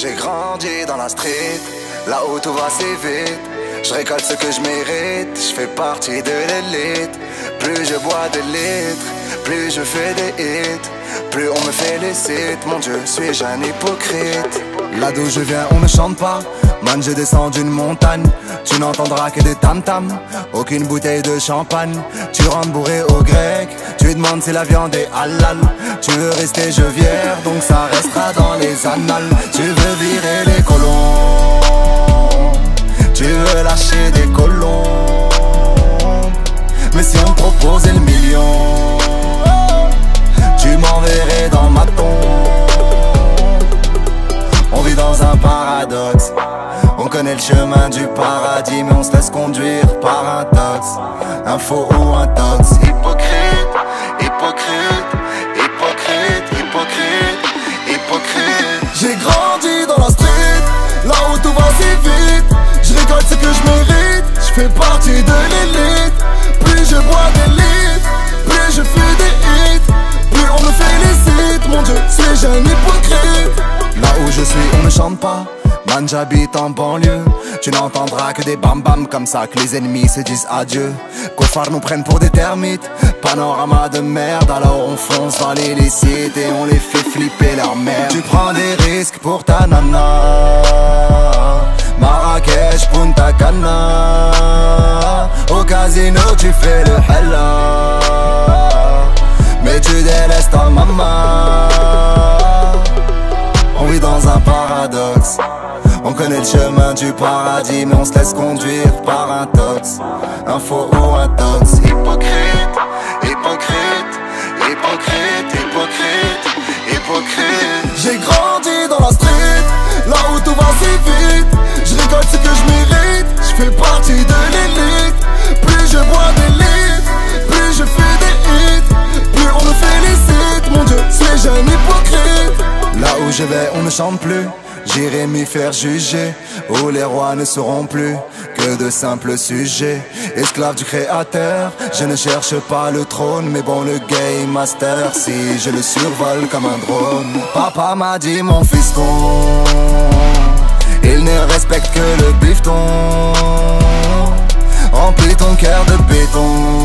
J'ai grandi dans la street, là où tout va si vite. Je récolte ce que je mérite, je fais partie de l'élite. Plus je bois de litres, plus je fais des hits. Plus on me félicite, mon Dieu, suis-je un hypocrite? Là d'où je viens, on ne chante pas. Man, je descends d'une montagne, tu n'entendras que des tam-tam. Aucune bouteille de champagne, tu rentres bourré au grec. Tu demandes si la viande est halal. Tu veux rester viens donc ça restera dans les annales. Tu veux virer les colons, tu veux lâcher des colons. Mais si on proposait le million, le chemin du paradis, mais on se laisse conduire par un tox. Un faux ou un tox. Hypocrite, hypocrite, hypocrite, hypocrite, hypocrite. J'ai grandi dans la street, là où tout va si vite. Je récolte ce que je mérite, je fais partie de l'élite. Plus je bois des litres, plus je fais des hits. Plus on me félicite, mon Dieu, suis-je un hypocrite? Là où je suis, on ne chante pas. Man, j'habite en banlieue. Tu n'entendras que des bam bam comme ça que les ennemis se disent adieu. Cofard nous prennent pour des termites. Panorama de merde, alors on fonce dans l'illicite et on les fait flipper leur mère. Tu prends des risques pour ta nana. Marrakech, Punta Cana. Au casino, tu fais le hella. Mais tu délaisses ta maman. Le chemin du paradis, mais on se laisse conduire par un tox. Un faux ou un tox. Hypocrite, hypocrite, hypocrite, hypocrite, hypocrite. J'ai grandi dans la street, là où tout va si vite. Je récolte ce que je mérite, je fais partie de l'élite. Plus je bois des litres, plus je fais des hits. Plus on me félicite, mon Dieu, suis-je un hypocrite? Là où je vais, on ne chante plus. J'irai m'y faire juger, où les rois ne seront plus que de simples sujets. Esclaves du créateur, je ne cherche pas le trône, mais bon, le game master, si je le survole comme un drone. Papa m'a dit, mon fiston, il ne respecte que le bifton. Remplis ton cœur de béton,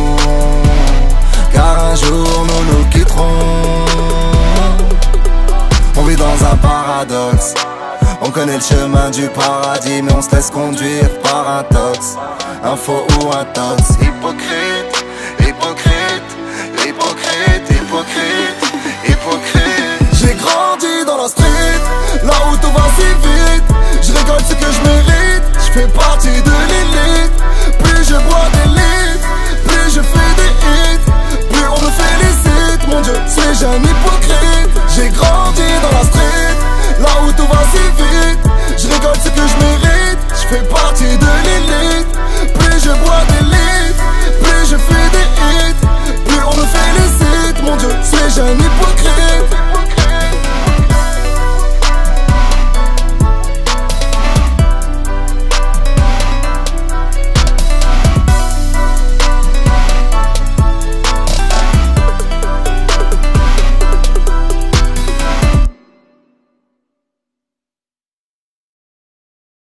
On connaît le chemin du paradis, mais on se laisse conduire par un tox. Un faux ou un tox. Hypocrite.